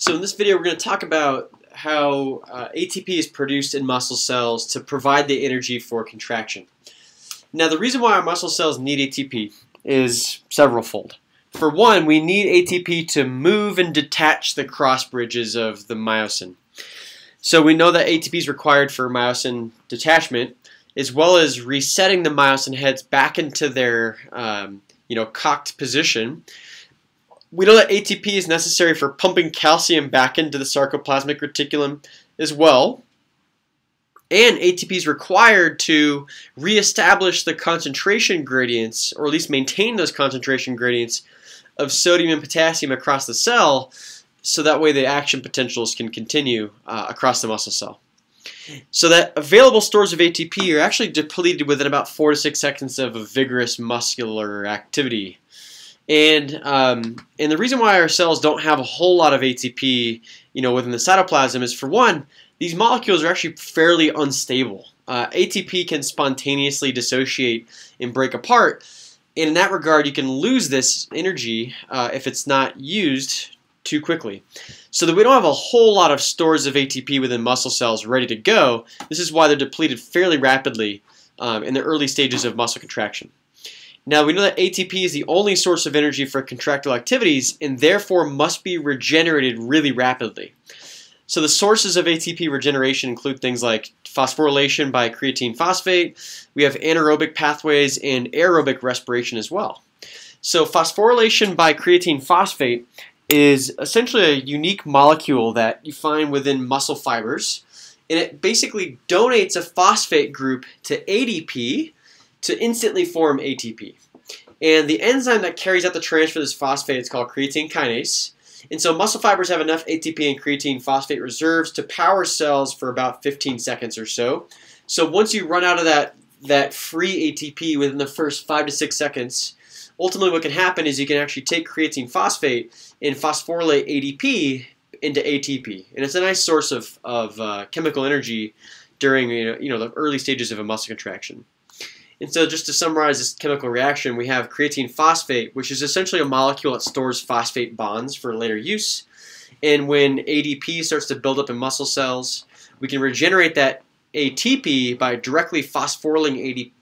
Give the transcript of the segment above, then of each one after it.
So in this video we're going to talk about how uh, ATP is produced in muscle cells to provide the energy for contraction. Now the reason why our muscle cells need ATP is severalfold. For one, we need ATP to move and detach the cross bridges of the myosin. So we know that ATP is required for myosin detachment, as well as resetting the myosin heads back into their um, you know cocked position we know that ATP is necessary for pumping calcium back into the sarcoplasmic reticulum as well. And ATP is required to reestablish the concentration gradients, or at least maintain those concentration gradients, of sodium and potassium across the cell, so that way the action potentials can continue uh, across the muscle cell. So that available stores of ATP are actually depleted within about 4 to 6 seconds of a vigorous muscular activity. And um, and the reason why our cells don't have a whole lot of ATP, you know, within the cytoplasm is for one, these molecules are actually fairly unstable. Uh, ATP can spontaneously dissociate and break apart. And in that regard, you can lose this energy uh, if it's not used too quickly. So that we don't have a whole lot of stores of ATP within muscle cells ready to go. This is why they're depleted fairly rapidly um, in the early stages of muscle contraction. Now, we know that ATP is the only source of energy for contractile activities and therefore must be regenerated really rapidly. So the sources of ATP regeneration include things like phosphorylation by creatine phosphate, we have anaerobic pathways and aerobic respiration as well. So phosphorylation by creatine phosphate is essentially a unique molecule that you find within muscle fibers, and it basically donates a phosphate group to ADP, to instantly form ATP. And the enzyme that carries out the transfer of this phosphate is called creatine kinase. And so muscle fibers have enough ATP and creatine phosphate reserves to power cells for about 15 seconds or so. So once you run out of that, that free ATP within the first 5 to 6 seconds, ultimately what can happen is you can actually take creatine phosphate and phosphorylate ADP into ATP. And it's a nice source of, of uh, chemical energy during you know, you know, the early stages of a muscle contraction. And so just to summarize this chemical reaction, we have creatine phosphate, which is essentially a molecule that stores phosphate bonds for later use. And when ADP starts to build up in muscle cells, we can regenerate that ATP by directly phosphorylating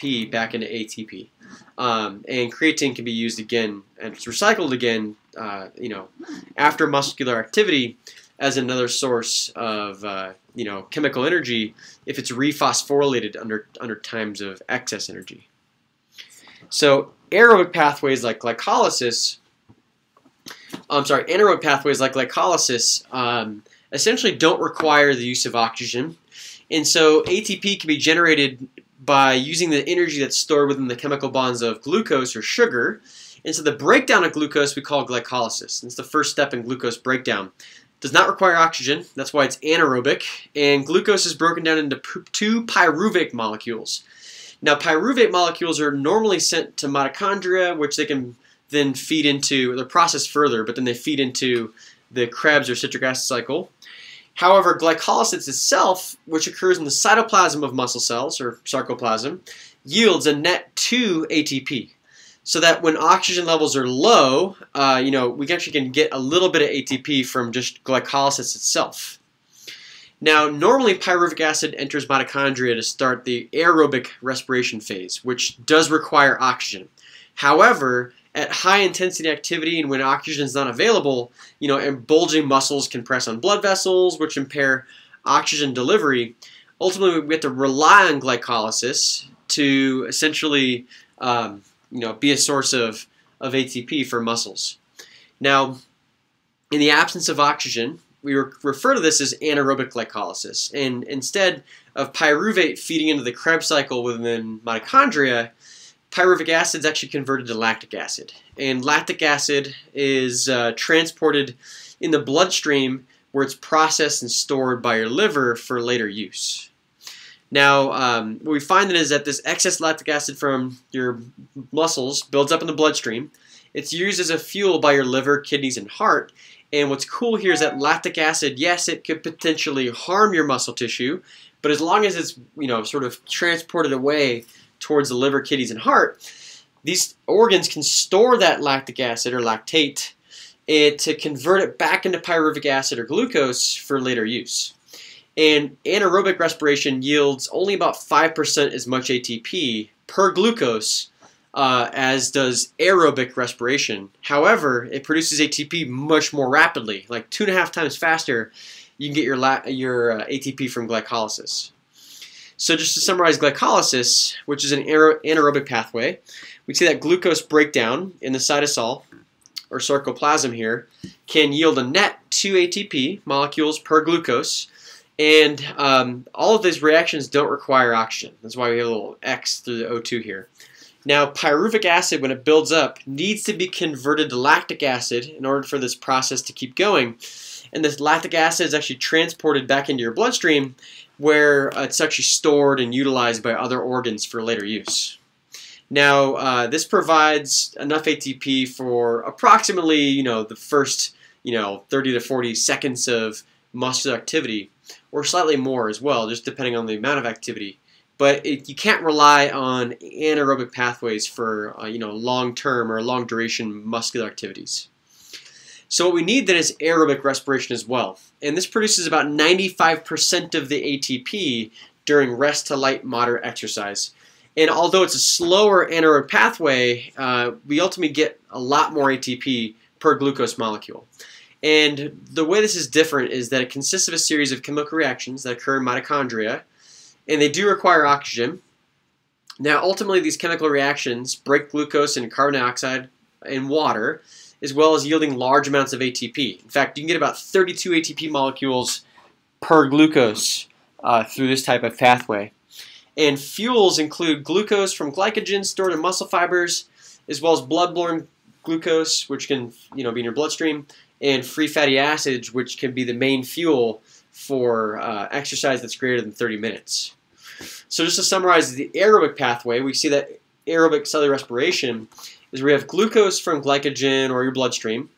ADP back into ATP. Um, and creatine can be used again and it's recycled again, uh, you know, after muscular activity as another source of uh, you know chemical energy if it's rephosphorylated under under times of excess energy. So aerobic pathways like glycolysis, I'm sorry, anaerobic pathways like glycolysis um, essentially don't require the use of oxygen, and so ATP can be generated by using the energy that's stored within the chemical bonds of glucose or sugar. And so the breakdown of glucose we call glycolysis. It's the first step in glucose breakdown does not require oxygen. That's why it's anaerobic. And glucose is broken down into two pyruvate molecules. Now, pyruvate molecules are normally sent to mitochondria, which they can then feed into, they're processed further, but then they feed into the Krebs or citric acid cycle. However, glycolysis itself, which occurs in the cytoplasm of muscle cells, or sarcoplasm, yields a net 2 ATP so that when oxygen levels are low, uh, you know, we actually can get a little bit of ATP from just glycolysis itself. Now, normally pyruvic acid enters mitochondria to start the aerobic respiration phase, which does require oxygen. However, at high intensity activity and when oxygen is not available, you know, and bulging muscles can press on blood vessels, which impair oxygen delivery. Ultimately, we have to rely on glycolysis to essentially um, you know, be a source of, of ATP for muscles. Now, in the absence of oxygen, we refer to this as anaerobic glycolysis. And instead of pyruvate feeding into the Krebs cycle within mitochondria, pyruvic acid is actually converted to lactic acid. And lactic acid is uh, transported in the bloodstream where it's processed and stored by your liver for later use. Now, um, what we find then is that this excess lactic acid from your muscles builds up in the bloodstream. It's used as a fuel by your liver, kidneys, and heart. And what's cool here is that lactic acid, yes, it could potentially harm your muscle tissue, but as long as it's you know sort of transported away towards the liver, kidneys, and heart, these organs can store that lactic acid or lactate and to convert it back into pyruvic acid or glucose for later use. And anaerobic respiration yields only about 5% as much ATP per glucose uh, as does aerobic respiration. However, it produces ATP much more rapidly, like two and a half times faster. You can get your your uh, ATP from glycolysis. So just to summarize glycolysis, which is an anaerobic pathway, we see that glucose breakdown in the cytosol or sarcoplasm here can yield a net 2 ATP molecules per glucose. And um, all of these reactions don't require oxygen. That's why we have a little X through the O2 here. Now, pyruvic acid, when it builds up, needs to be converted to lactic acid in order for this process to keep going. And this lactic acid is actually transported back into your bloodstream where it's actually stored and utilized by other organs for later use. Now, uh, this provides enough ATP for approximately, you know, the first, you know, 30 to 40 seconds of muscular activity, or slightly more as well, just depending on the amount of activity but it, you can't rely on anaerobic pathways for uh, you know long-term or long-duration muscular activities. So what we need then is aerobic respiration as well, and this produces about 95% of the ATP during rest to light moderate exercise. And although it's a slower anaerobic pathway, uh, we ultimately get a lot more ATP per glucose molecule. And the way this is different is that it consists of a series of chemical reactions that occur in mitochondria, and they do require oxygen. Now, ultimately, these chemical reactions break glucose into carbon dioxide and water, as well as yielding large amounts of ATP. In fact, you can get about 32 ATP molecules per glucose uh, through this type of pathway. And fuels include glucose from glycogen stored in muscle fibers, as well as blood-borne glucose, which can you know be in your bloodstream, and free fatty acids, which can be the main fuel for uh, exercise that's greater than 30 minutes. So just to summarize the aerobic pathway, we see that aerobic cellular respiration is where you have glucose from glycogen or your bloodstream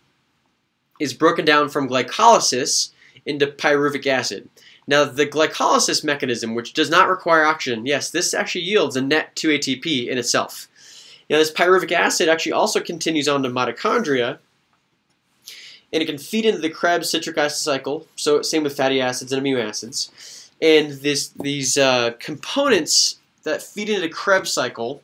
is broken down from glycolysis into pyruvic acid. Now the glycolysis mechanism, which does not require oxygen, yes, this actually yields a net 2 ATP in itself. Now this pyruvic acid actually also continues on to mitochondria, and it can feed into the Krebs citric acid cycle. So same with fatty acids and amino acids. And this these uh, components that feed into the Krebs cycle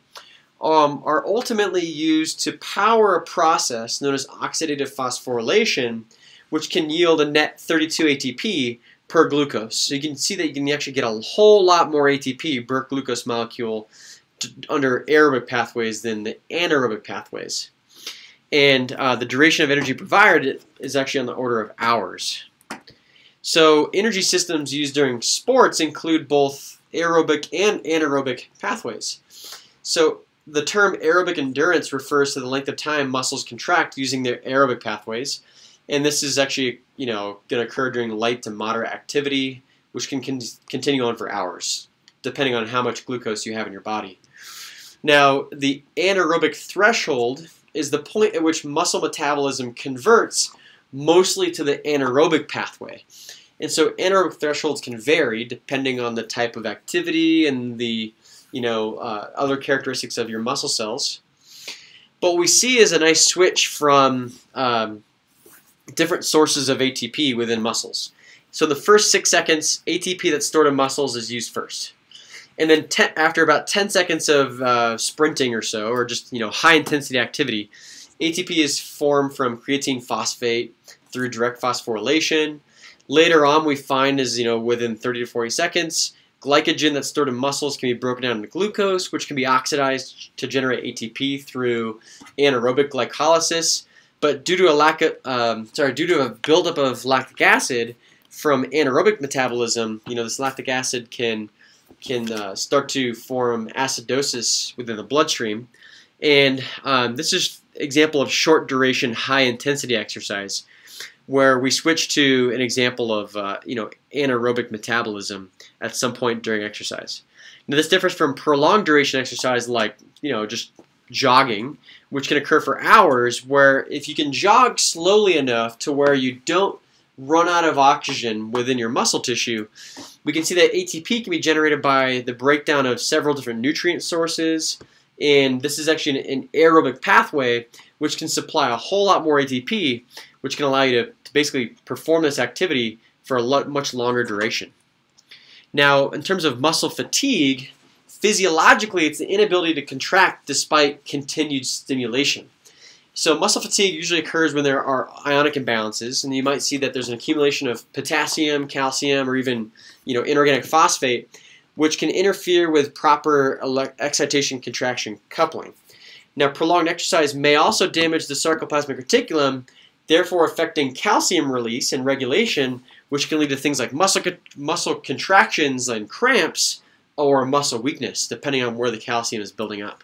um, are ultimately used to power a process known as oxidative phosphorylation, which can yield a net 32 ATP per glucose. So you can see that you can actually get a whole lot more ATP per glucose molecule under aerobic pathways than the anaerobic pathways and uh, the duration of energy provided is actually on the order of hours. So energy systems used during sports include both aerobic and anaerobic pathways. So the term aerobic endurance refers to the length of time muscles contract using their aerobic pathways, and this is actually you know going to occur during light to moderate activity, which can con continue on for hours, depending on how much glucose you have in your body. Now, the anaerobic threshold is the point at which muscle metabolism converts mostly to the anaerobic pathway. And so anaerobic thresholds can vary depending on the type of activity and the you know uh, other characteristics of your muscle cells. But what we see is a nice switch from um, different sources of ATP within muscles. So the first six seconds, ATP that's stored in muscles is used first and then ten, after about 10 seconds of uh, sprinting or so, or just you know high intensity activity, ATP is formed from creatine phosphate through direct phosphorylation. Later on, we find is you know within 30 to 40 seconds, glycogen that's stored in muscles can be broken down into glucose, which can be oxidized to generate ATP through anaerobic glycolysis. But due to a lack of, um, sorry, due to a buildup of lactic acid from anaerobic metabolism, you know this lactic acid can can uh, start to form acidosis within the bloodstream. And um, this is example of short duration, high intensity exercise, where we switch to an example of uh, you know anaerobic metabolism at some point during exercise. Now this differs from prolonged duration exercise like you know just jogging, which can occur for hours, where if you can jog slowly enough to where you don't run out of oxygen within your muscle tissue, we can see that ATP can be generated by the breakdown of several different nutrient sources. And this is actually an, aerobic pathway which can supply a whole lot more ATP, which can allow you to, to basically perform this activity for a lo much longer duration. Now, in terms of muscle fatigue, physiologically, it's the inability to contract despite continued stimulation. So muscle fatigue usually occurs when there are ionic imbalances, and you might see that there's an accumulation of potassium, calcium, or even you know inorganic phosphate, which can interfere with proper excitation contraction coupling. Now, prolonged exercise may also damage the sarcoplasmic reticulum, therefore affecting calcium release and regulation, which can lead to things like muscle muscle contractions and cramps or muscle weakness, depending on where the calcium is building up.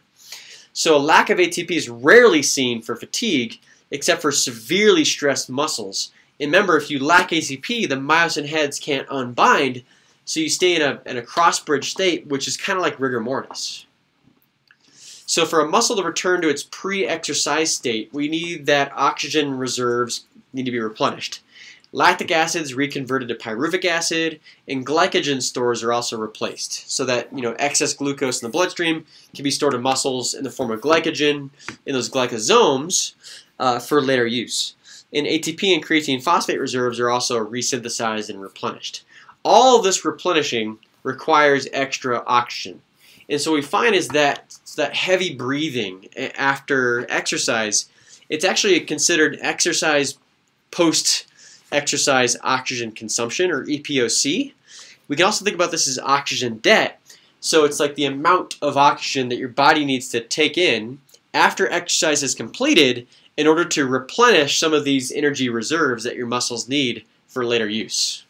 So a lack of ATP is rarely seen for fatigue, except for severely stressed muscles. And remember, if you lack ATP, the myosin heads can't unbind, so you stay in a, in a cross-bridge state, which is kind of like rigor mortis. So for a muscle to return to its pre-exercise state, we need that oxygen reserves need to be replenished. Lactic acid is reconverted to pyruvic acid, and glycogen stores are also replaced, so that you know excess glucose in the bloodstream can be stored in muscles in the form of glycogen in those glycosomes uh, for later use. And ATP and creatine phosphate reserves are also resynthesized and replenished. All of this replenishing requires extra oxygen. And so we find is that that heavy breathing after exercise, it's actually considered exercise post exercise oxygen consumption, or EPOC. We can also think about this as oxygen debt. So it's like the amount of oxygen that your body needs to take in after exercise is completed in order to replenish some of these energy reserves that your muscles need for later use.